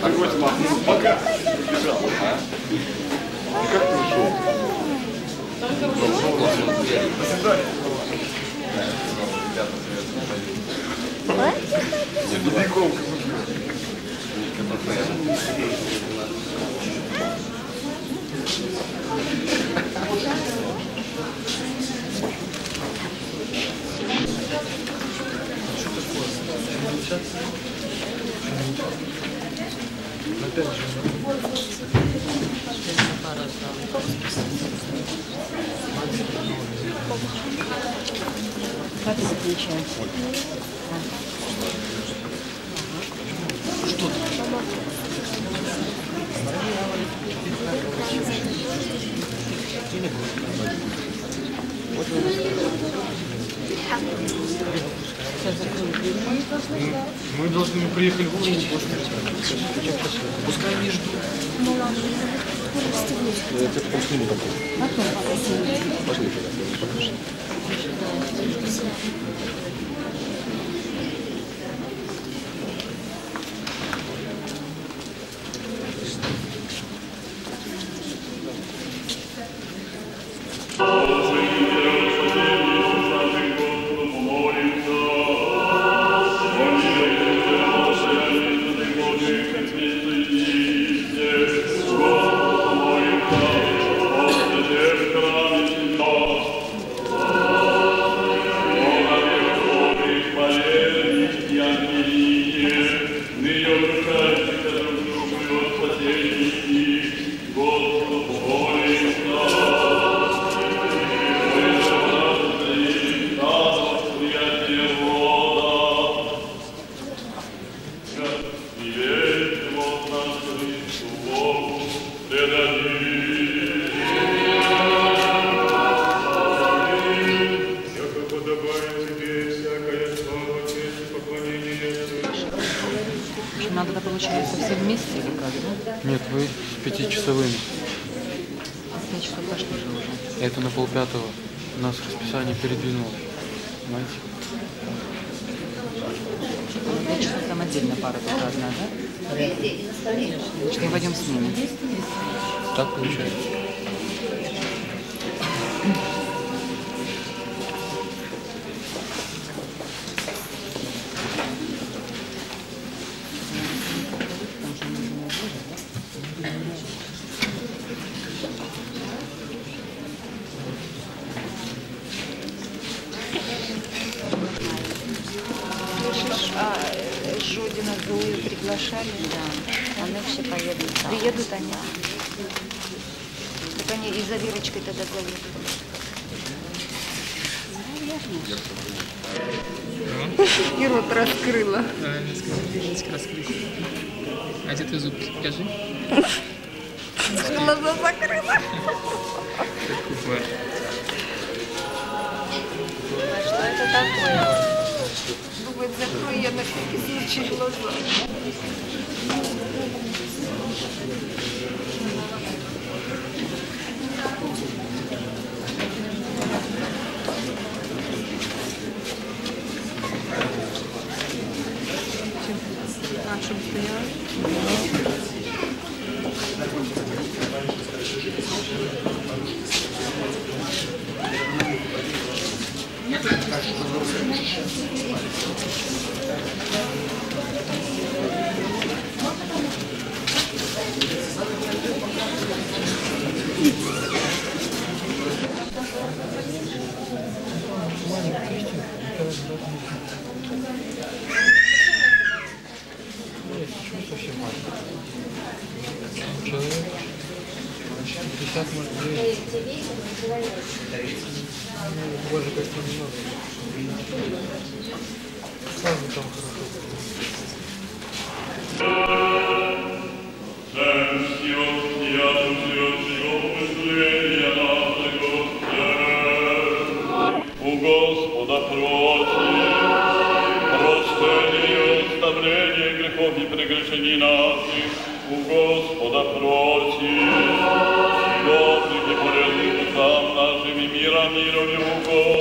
Пока. Бежал, а? И как ты ушел? До свидания. Нет, бегом. Как это получается? Мы должны, мы приехали в Лондон Пускай они ждут. Я тебе потом сниму такой. Пошли Общем, надо получается все вместе или как, да? Нет, вы с пятичасовыми. Пять часов пошли же уже. Это на полпятого. Нас расписание передвинуло. Понимаете? Пять часов там отдельно пара только одна, да? Значит, мы пойдем с ними. Так получается. А Жодина Зою приглашали? Да. Они все поедут. Приедут они? Так они и за Верочкой тогда заедут. И рот раскрыла. Правильно. А где твои зубки? Покажи. Глаза закрыла. Что это такое? Думает, закрой я на всякий случай Человек 50, может, 9. 9, 9. Grzechowi pregrzeszeni nas u Gospoda prosi. mira, mira, mira,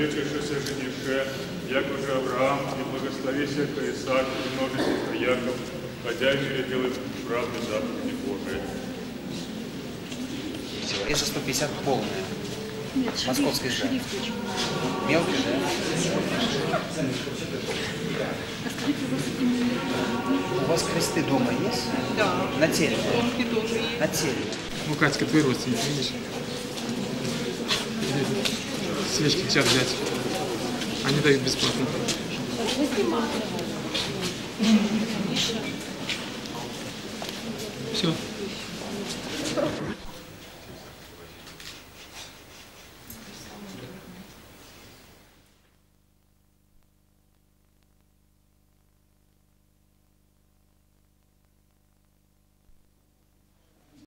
Вот великошеся женихе, як уже Авраам, и благословися Исаак, и множество Яков, ходящие делают правды заповеди Божие. И за 150 полная. Московский же. Мелкий, да? У вас кресты дома есть? Да. На теле? Томки тоже есть. На теле. Ну, Катька, твой родственник, видишь? Свечки хотят взять. Они дают бесплатно. Все.